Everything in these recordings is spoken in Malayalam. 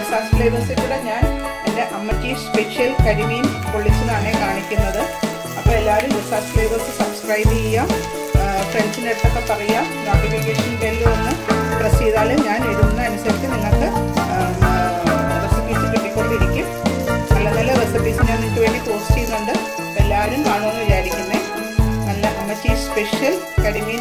ലിസാസ് ഫ്ലേവേഴ്സിൽ കൂടെ ഞാൻ എന്റെ അമ്മച്ചി സ്പെഷ്യൽ കരിമീൻ പൊള്ളിച്ചതാണ് കാണിക്കുന്നത്. അപ്പോൾ എല്ലാവരും ഡിസാസ്റ്റർ ഫ്ലേവേഴ്സ് സബ്സ്ക്രൈബ് ചെയ്യാം ഫ്രണ്ട്സിന്റെ അടുത്തൊക്കെ പറയാം നോട്ടിഫിക്കേഷൻ ബെല്ല് ഒന്ന് പ്രസ് ചെയ്താൽ ഞാൻ ഇടുന്ന അനുസരിച്ച് നിങ്ങൾക്ക് റെസിപ്പീസ് കിട്ടിക്കൊണ്ടിരിക്കും. നല്ല നല്ല റെസിപ്പീസ് ഞാൻ നിങ്ങൾക്ക് വേണ്ടി പോസ്റ്റ് ചെയ്യുന്നുണ്ട്. എല്ലാവരും കാണുമെന്ന് വിചാരിക്കുന്നത് നല്ല അമ്മച്ചി സ്പെഷ്യൽ കരിമീൻ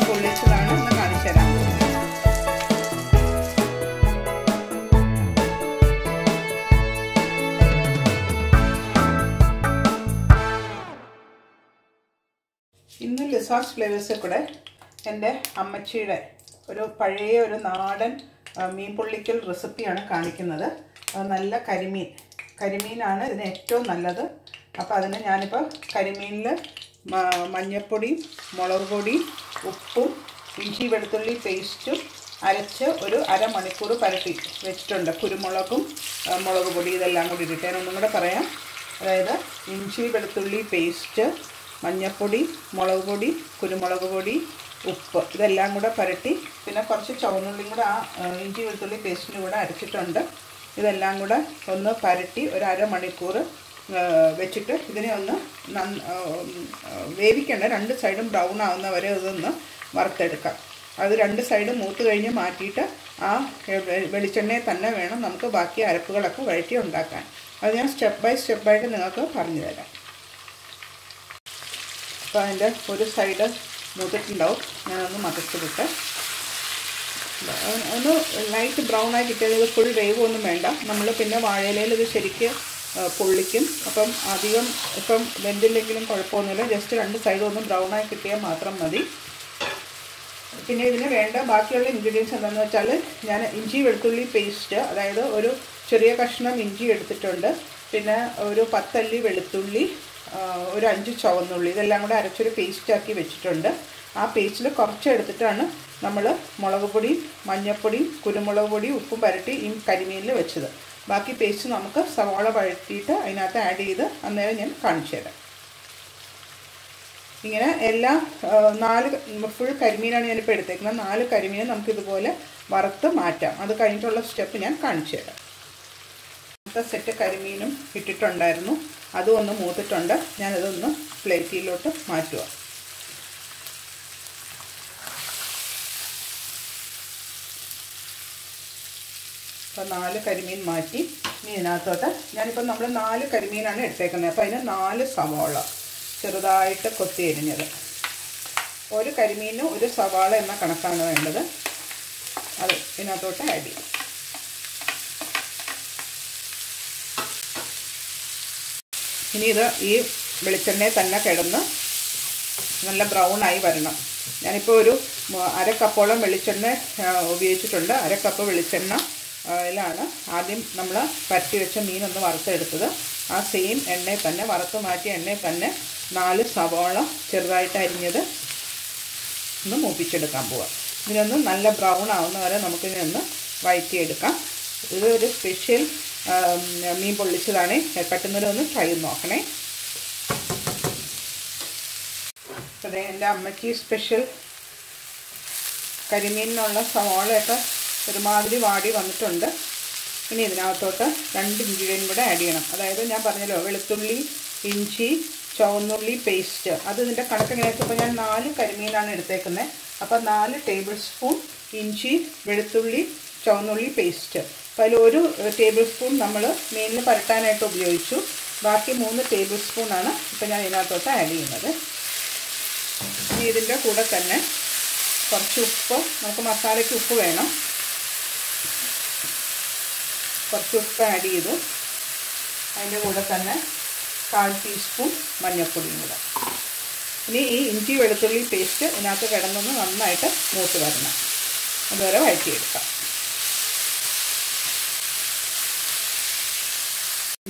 ലിസാസ് ഫ്ലേവേഴ്സിൽ കൂടെ എന്റെ അമ്മച്ചിയുടെ ഒരു പഴയ ഒരു നാടൻ മീൻ പൊള്ളിക്കൽ റെസിപ്പിയാണ് കാണിക്കുന്നത്. നല്ല കരിമീൻ. കരിമീനാണ് ഇതിന് ഏറ്റവും നല്ലത്. അപ്പോൾ അതിന് ഞാനിപ്പോൾ കരിമീനിൽ മഞ്ഞൾപ്പൊടി മുളക് പൊടി ഉപ്പും ഇഞ്ചി വെളുത്തുള്ളി പേസ്റ്റും അരച്ച് ഒരു അരമണിക്കൂർ പരട്ടി വെച്ചിട്ടുണ്ട്. കുരുമുളകും മുളക് പൊടി ഇതെല്ലാം കൂടി ഇട്ടിട്ട്. ഒന്നും കൂടെ പറയാം. അതായത് ഇഞ്ചി വെളുത്തുള്ളി പേസ്റ്റ് മഞ്ഞൾപ്പൊടി മുളക് പൊടി കുരുമുളക് പൊടി ഉപ്പ് ഇതെല്ലാം കൂടെ പുരട്ടി പിന്നെ കുറച്ച് ചുവന്നുള്ളിയും കൂടെ ആ ഇഞ്ചി വെളുത്തുള്ളി പേസ്റ്റിന്റെ കൂടെ അരച്ചിട്ടുണ്ട്. ഇതെല്ലാം കൂടെ ഒന്ന് പരട്ടി ഒരു അരമണിക്കൂർ വെച്ചിട്ട് ഇതിനെ ഒന്ന് വേവിക്കേണ്ട രണ്ട് സൈഡും ബ്രൗൺ ആവുന്ന വരെ ഇതൊന്ന് വറുത്തെടുക്കാം. അത് രണ്ട് സൈഡും മൂത്ത് കഴിഞ്ഞ് മാറ്റിയിട്ട് ആ വെളിച്ചെണ്ണയെ തന്നെ വേണം നമുക്ക് ബാക്കി അരപ്പുകളൊക്കെ വഴറ്റി ഉണ്ടാക്കാൻ. അത് ഞാൻ സ്റ്റെപ്പ് ബൈ സ്റ്റെപ്പായിട്ട് നിങ്ങൾക്ക് പറഞ്ഞു തരാം അപ്പോൾ അതിന്റെ ഒരു സൈഡ് മൂത്തിട്ടുണ്ടാവും. ഞാനൊന്ന് മതച്ചെടുത്ത് ഒന്ന് ലൈറ്റ് ബ്രൗൺ ആയി കിട്ടിയത് ഇത് ഫുൾ വേവ് ഒന്നും വേണ്ട. നമ്മൾ പിന്നെ വാഴയിലയിൽ ഇത് ശരിക്ക് പൊള്ളിക്കും. അപ്പം അധികം ഇപ്പം വെന്തില്ലെങ്കിലും കുഴപ്പമൊന്നുമില്ല. ജസ്റ്റ് രണ്ട് സൈഡും ഒന്ന് ബ്രൗൺ ആയി കിട്ടിയാൽ മാത്രം മതി. പിന്നെ ഇതിന് വേണ്ട ബാക്കിയുള്ള ഇൻഗ്രീഡിയൻസ് എന്താണെന്ന് വെച്ചാൽ ഞാൻ ഇഞ്ചി വെളുത്തുള്ളി പേസ്റ്റ് അതായത് ഒരു ചെറിയ കഷ്ണം ഇഞ്ചി എടുത്തിട്ടുണ്ട്. പിന്നെ ഒരു പത്തല്ലി വെളുത്തുള്ളി ഒരു അഞ്ച് ചുവന്നുള്ളി ഇതെല്ലാം കൂടെ അരച്ചൊരു പേസ്റ്റാക്കി വെച്ചിട്ടുണ്ട്. ആ പേസ്റ്റിൽ കുറച്ച് എടുത്തിട്ടാണ് നമ്മൾ മുളക് പൊടി മഞ്ഞൾപ്പൊടി കുരുമുളക് പൊടി ഉപ്പും പരട്ടി ഈ കരിമീനിൽ വെച്ചത്. ബാക്കി പേസ്റ്റ് നമുക്ക് സവാള വഴറ്റിയിട്ട് അതിനകത്ത് ആഡ് ചെയ്ത് അന്നേരം ഞാൻ കാണിച്ചു തരാം. ഇങ്ങനെ എല്ലാ നാല് ഫുൾ കരിമീനാണ് ഞാനിപ്പോൾ എടുത്തേക്കുന്നത്. നാല് കരിമീനും നമുക്കിതുപോലെ വറുത്ത് മാറ്റാം. അത് കഴിഞ്ഞിട്ടുള്ള സ്റ്റെപ്പ് ഞാൻ കാണിച്ചു തരാം. അടുത്ത സെറ്റ് കരിമീനും ഇട്ടിട്ടുണ്ടായിരുന്നു. അതും ഒന്ന് മൂത്തിട്ടുണ്ട്. ഞാനതൊന്ന് പ്ലേറ്റിലോട്ട് മാറ്റുക അപ്പോൾ നാല് കരിമീൻ മാറ്റി ഇനി ഞാനിപ്പോൾ നമ്മൾ നാല് കരിമീനാണ് എടുത്തേക്കുന്നത്. അപ്പോൾ അതിന് നാല് സവാള ചെറുതായിട്ട് കൊത്തി എരിഞ്ഞത്. ഒരു കരിമീനും ഒരു സവാള എന്ന കണക്കാണ് വേണ്ടത്. അത് ഇതിനകത്തോട്ട് ആഡ് ചെയ്യും. ഇനി ഇത് ഈ വെളിച്ചെണ്ണയിൽ തന്നെ കിടന്ന് നല്ല ബ്രൗൺ ആയി വരണം. ഞാനിപ്പോൾ ഒരു അര കപ്പോളം വെളിച്ചെണ്ണ ഉപയോഗിച്ചിട്ടുണ്ട്. അര കപ്പ് വെളിച്ചെണ്ണ ാണ് ആദ്യം നമ്മൾ പരത്തി വെച്ച മീനൊന്ന് വറുത്തെടുത്തത്. ആ സെയിം എണ്ണയിൽ തന്നെ വറുത്ത് മാറ്റിയ എണ്ണയിൽ തന്നെ നാല് സവാള ചെറുതായിട്ട് അരിഞ്ഞത് ഒന്ന് മൂപ്പിച്ചെടുക്കാൻ പോവാം. ഇതിനൊന്ന് നല്ല ബ്രൗൺ ആവുന്ന വരെ നമുക്കിതിനൊന്ന് വഴറ്റിയെടുക്കാം. ഇത് ഒരു സ്പെഷ്യൽ മീൻ പൊള്ളിച്ചതാണ്. പെട്ടെന്നൊന്ന് ട്രൈ ചെയ്ത് നോക്കണേ. അതെ എന്റെ അമ്മയ്ക്ക് സ്പെഷ്യൽ കരിമീനിനുള്ള സവാളയൊക്കെ ഒരുമാതിരി വാടി വന്നിട്ടുണ്ട്. ഇനി ഇതിനകത്തോട്ട് രണ്ട് ഇൻഗ്രീഡിയൻ കൂടെ ആഡ് ചെയ്യണം. അതായത് ഞാൻ പറഞ്ഞല്ലോ വെളുത്തുള്ളി ഇഞ്ചി ചുവന്നുള്ളി പേസ്റ്റ് അത് ഇതിന്റെ കണക്ക് എങ്ങനെയാണെന്ന് ഇപ്പോൾ ഞാൻ നാല് കരിമീനാണ് എടുത്തേക്കുന്നത്. അപ്പോൾ നാല് ടേബിൾ സ്പൂൺ ഇഞ്ചി വെളുത്തുള്ളി ചുവന്നുള്ളി പേസ്റ്റ് അപ്പോൾ അതിൽ ഒരു ടേബിൾ സ്പൂൺ നമ്മൾ മീനിൽ പരട്ടാനായിട്ട് ഉപയോഗിച്ചു. ബാക്കി മൂന്ന് ടേബിൾ സ്പൂണാണ് ഇപ്പോൾ ഞാൻ ഇതിനകത്തോട്ട് ആഡ് ചെയ്യുന്നത്. ഇനി ഇതിന്റെ കൂടെ തന്നെ കുറച്ച് ഉപ്പ് നമുക്ക് മസാലയ്ക്ക് ഉപ്പ് വേണം. കുറച്ച് ഉപ്പ് ആഡ് ചെയ്തു. അതിന്റെ കൂടെ തന്നെ കാൽ ടീസ്പൂൺ മഞ്ഞൾപ്പൊടിയും കൂടെ. ഇനി ഈ ഇഞ്ചി വെളുത്തുള്ളി പേസ്റ്റ് ഇതിനകത്ത് കിടന്നൊന്ന് നന്നായിട്ട് മൂത്ത് വരണം. അതുവരെ വഴറ്റിയെടുക്കാം.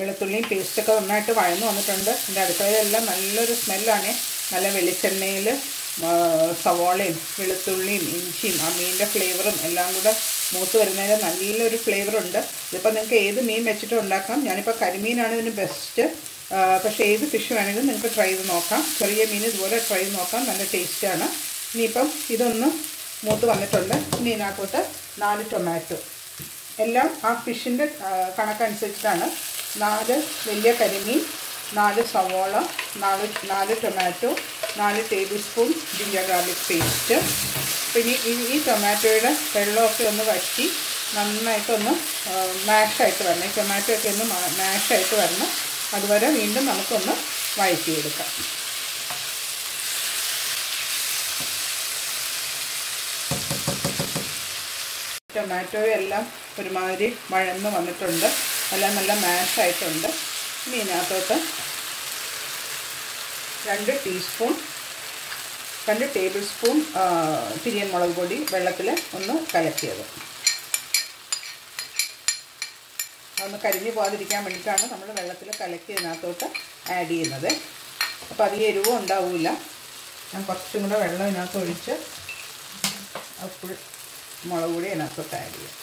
വെളുത്തുള്ളിയും പേസ്റ്റൊക്കെ നന്നായിട്ട് വഴന്നു വന്നിട്ടുണ്ട്. എന്റെ അടുക്കളയിലെല്ലാം നല്ലൊരു സ്മെല്ലാണ്. നല്ല വെളിച്ചെണ്ണയിൽ സവോളയും വെളുത്തുള്ളിയും ഇഞ്ചിയും ആ മീനിന്റെ ഫ്ലേവറും എല്ലാം കൂടെ മൂത്ത് വരുന്നതിന് നല്ലൊരു ഫ്ലേവറുണ്ട്. ഇതിപ്പോൾ നിങ്ങൾക്ക് ഏത് മീൻ വെച്ചിട്ട് ഉണ്ടാക്കാം. ഞാനിപ്പോൾ കരിമീനാണ് ഇതിന് ബെസ്റ്റ്. പക്ഷേ ഏത് ഫിഷ് വേണമെങ്കിലും നിങ്ങൾക്ക് ട്രൈ ചെയ്ത് നോക്കാം. ചെറിയ മീൻ ഇതുപോലെ ട്രൈ ചെയ്ത് നോക്കാം. നല്ല ടേസ്റ്റാണ്. ഇനിയിപ്പം ഇതൊന്ന് മൂത്ത് വന്നിട്ടുണ്ട്. ഇനി ഇതിനകത്തോട്ട് നാല് ടൊമാറ്റോ. എല്ലാം ആ ഫിഷിന്റെ കണക്കനുസരിച്ചിട്ടാണ് നാല് വലിയ കരിമീൻ നാല് സവോള നാല് നാല് ടൊമാറ്റോ നാല് tablespoon ginger garlic paste പിന്നെ ഈ ഈ ടൊമാറ്റോയുടെ വെള്ളമൊക്കെ ഒന്ന് വറ്റി നന്നായിട്ടൊന്ന് മാഷായിട്ട് വരണം. ഈ ടൊമാറ്റോ ഒക്കെ ഒന്ന് മാഷായിട്ട് വരണം. അതുവരെ വീണ്ടും നമുക്കൊന്ന് വഴറ്റിയെടുക്കാം. ടൊമാറ്റോ എല്ലാം ഒരുമാതിരി വഴന്ന് വന്നിട്ടുണ്ട്. എല്ലാം നല്ല മാഷായിട്ടുണ്ട്. ഇനി ഇതിനകത്തോട്ട് രണ്ട് ടീസ്പൂൺ രണ്ട് ടേബിൾ സ്പൂൺ തിരിയൻ മുളക് പൊടി വെള്ളത്തിൽ ഒന്ന് കലക്കിയത്. അതൊന്ന് കരിഞ്ഞു പോകാതിരിക്കാൻ വേണ്ടിയിട്ടാണ് നമ്മൾ വെള്ളത്തിൽ കലക്കി ഇതിനകത്തോട്ട് ആഡ് ചെയ്യുന്നത്. അപ്പോൾ അധികം എരിവും ഉണ്ടാവില്ല ഞാൻ കുറച്ചും കൂടെ വെള്ളം ഇതിനകത്ത് ഒഴിച്ച് അപ്പോൾ മുളക് പൊടി അതിനകത്തോട്ട് ആഡ് ചെയ്യാം.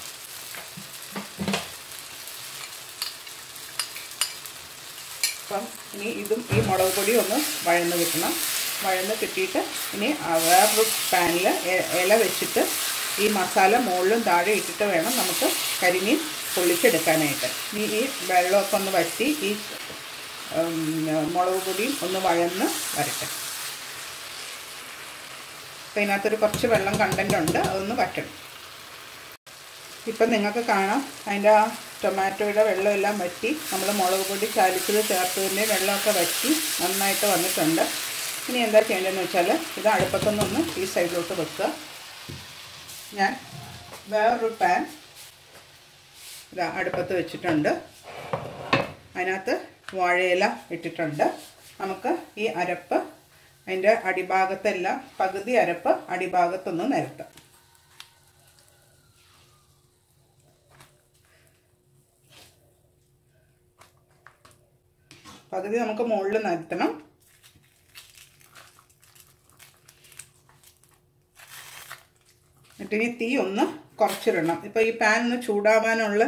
അപ്പം ഇനി ഇതും ഈ മുളക് പൊടിയും ഒന്ന് വഴന്ന് കിട്ടണം. വഴന്ന് കിട്ടിയിട്ട് ഇനി വേറൊരു പാനിൽ ഇല വെച്ചിട്ട് ഈ മസാല മുകളിലും താഴെ ഇട്ടിട്ട് വേണം നമുക്ക് കരിമീൻ പൊള്ളിച്ചെടുക്കാനായിട്ട്. ഇനി ഈ വെള്ളമൊക്കെ ഒന്ന് വറ്റി ഈ മുളക് പൊടിയും ഒന്ന് വഴന്ന് വരട്ടെ. അപ്പോൾ ഇതിനകത്തൊരു കുറച്ച് വെള്ളം കണ്ടന്റ് ഉണ്ട് അതൊന്ന് വറ്റണം. ഇപ്പം നിങ്ങൾക്ക് കാണാം അതിന്റെ ആ ടൊമാറ്റോയുടെ വെള്ളമെല്ലാം വറ്റി നമ്മൾ മുളക് പൊടി ചാലിച്ചത് ചേർത്തതിന്റെ വെള്ളമൊക്കെ വറ്റി നന്നായിട്ട് വന്നിട്ടുണ്ട്. ഇനി എന്താ ചെയ്യേണ്ടതെന്ന് വെച്ചാൽ ഇത് അടുപ്പത്തുനിന്നൊന്ന് ഈ സൈഡിലോട്ട് വെക്കുക. ഞാൻ വേറൊരു പാൻ ഇതാ അടുപ്പത്ത് വെച്ചിട്ടുണ്ട്. അതിനകത്ത് വാഴയില ഇട്ടിട്ടുണ്ട്. നമുക്ക് ഈ അരപ്പ് അതിന്റെ അടിഭാഗത്തെല്ലാം പകുതി അരപ്പ് അടിഭാഗത്തൊന്ന് നിരത്താം. പകുതി നമുക്ക് മുകളിൽ നിരത്തണം. എന്നിട്ടിനി തീ ഒന്ന് കുറച്ചിടണം. ഇപ്പോൾ ഈ പാൻ ഒന്ന് ചൂടാവാനുള്ള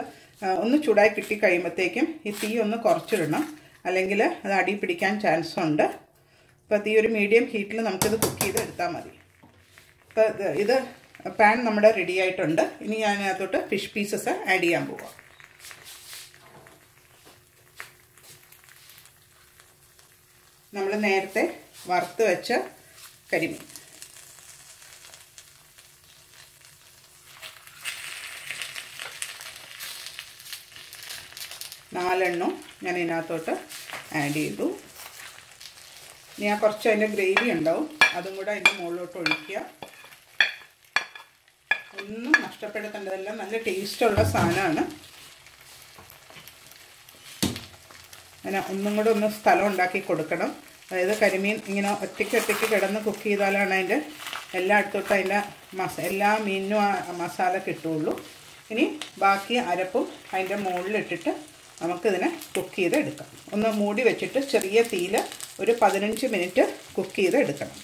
ഒന്ന് ചൂടായി കിട്ടി കഴിയുമ്പോഴത്തേക്കും ഈ തീ ഒന്ന് കുറച്ചിടണം. അല്ലെങ്കിൽ അത് അടി പിടിക്കാൻ ചാൻസ് ഉണ്ട്. അപ്പോൾ തീ ഒരു മീഡിയം ഹീറ്റിൽ നമുക്കിത് കുക്ക് ചെയ്ത് എടുത്താൽ മതി. അപ്പോൾ ഇത് പാൻ നമ്മുടെ റെഡി ആയിട്ടുണ്ട്. ഇനി ഞാൻ അതിനകത്തോട്ട് ഫിഷ് പീസസ് ആഡ് ചെയ്യാൻ പോവാം. നമ്മൾ നേരത്തെ വറുത്ത് വെച്ച കരിമീൻ. നാലെണ്ണം ഞാൻ ഇതിനകത്തോട്ട് ആഡ് ചെയ്തു. ഇനി ആ കുറച്ച് അതിന്റെ ഗ്രേവി ഉണ്ടാവും. അതും കൂടെ അതിന്റെ മുകളിലോട്ട് ഒഴിക്കുക. ഒന്നും നഷ്ടപ്പെടുത്തേണ്ടതല്ല. നല്ല ടേസ്റ്റുള്ള സാധനമാണ്. അങ്ങനെ ഒന്നും കൂടെ ഒന്ന് സ്ഥലം ഉണ്ടാക്കി കൊടുക്കണം. അതായത് കരിമീൻ ഇങ്ങനെ ഒറ്റയ്ക്ക് ഒറ്റയ്ക്ക് കിടന്ന് കുക്ക് ചെയ്താലാണ് അതിന്റെ എല്ലായിടത്തോട്ടും അതിന്റെ മസ എല്ലാ മീനിനും ആ മസാല കിട്ടുകയുള്ളൂ. ഇനി ബാക്കി അരപ്പും അതിന്റെ മുകളിലിട്ടിട്ട് നമുക്കിതിനെ കുക്ക് ചെയ്തെടുക്കാം. ഒന്ന് മൂടി വെച്ചിട്ട് ചെറിയ തീയിൽ ഒരു പതിനഞ്ച് മിനിറ്റ് കുക്ക് ചെയ്തെടുക്കണം.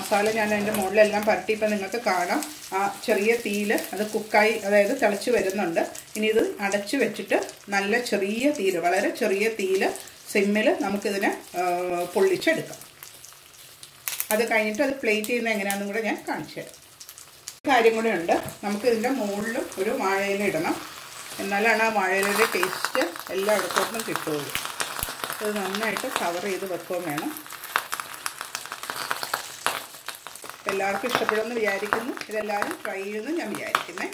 മസാല ഞാൻ അതിന്റെ മുകളിലെല്ലാം പരട്ടിയപ്പോൾ നിങ്ങൾക്ക് കാണാം. ആ ചെറിയ തീയിൽ അത് കുക്കായി അതായത് തിളച്ച് വരുന്നുണ്ട്. ഇനി ഇത് അടച്ച് വെച്ചിട്ട് നല്ല ചെറിയ തീയിൽ വളരെ ചെറിയ തീയിൽ സിമ്മിൽ നമുക്കിതിനെ പൊള്ളിച്ചെടുക്കാം. അത് കഴിഞ്ഞിട്ട് അത് പ്ലേറ്റ് ചെയ്യുന്ന എങ്ങനെയാണെന്നും കൂടെ ഞാൻ കാണിച്ചു തരാം. കാര്യം കൂടെ ഉണ്ട്. നമുക്ക് ഇതിന്റെ മുകളിലും ഒരു വാഴയില ഇടണം. എന്നാലാണ് ആ വാഴയിലയുടെ ടേസ്റ്റ് എല്ലായിടത്തോട്ടും കിട്ടുകയുള്ളൂ. അത് നന്നായിട്ട് കവർ ചെയ്ത് വെക്കുകയും വേണം. എല്ലാവർക്കും ഇഷ്ടപ്പെടുമെന്ന് വിചാരിക്കുന്നു. ഇതെല്ലാവരും ട്രൈ ചെയ്യുമെന്ന് ഞാൻ വിചാരിക്കുന്നത്